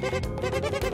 Thank you.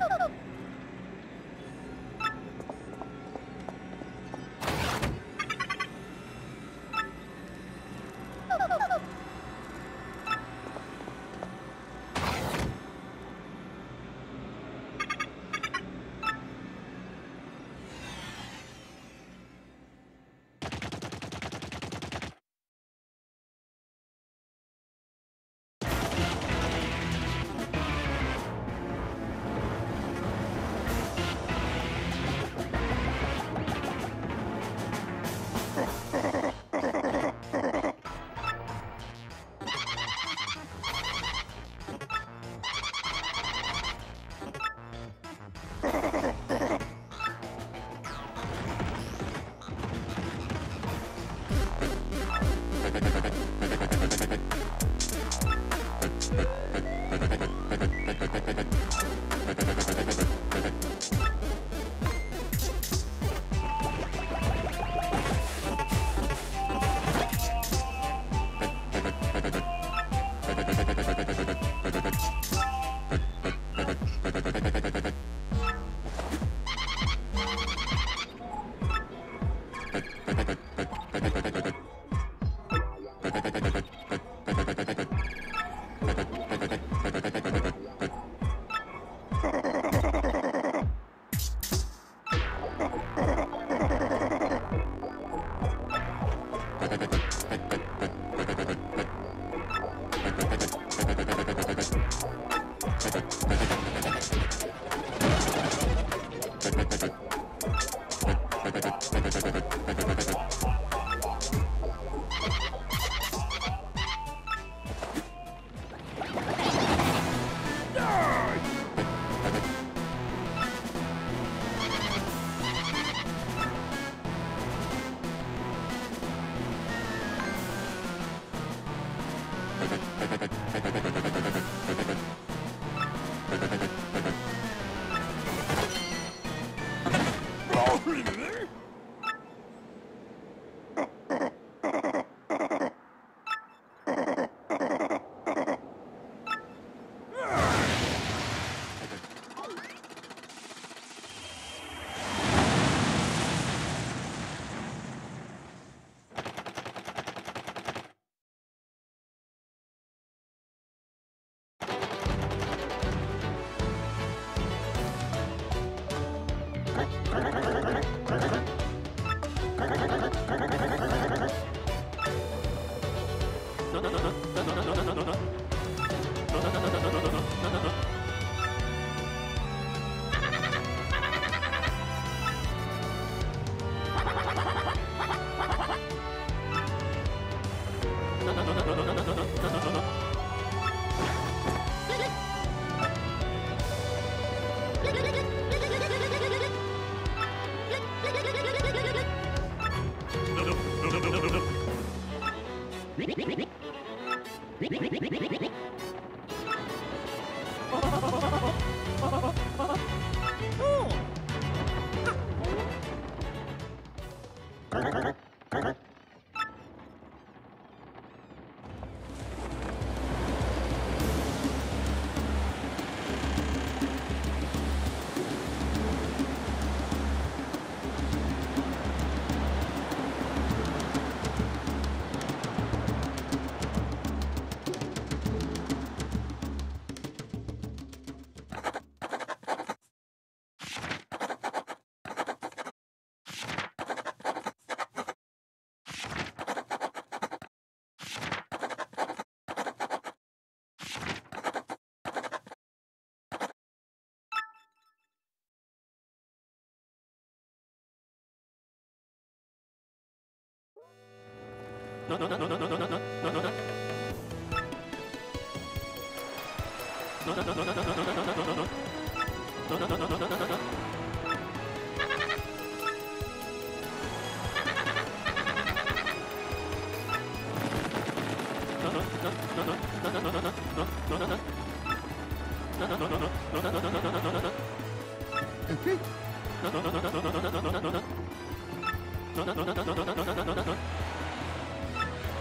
ハハハハ! Okay.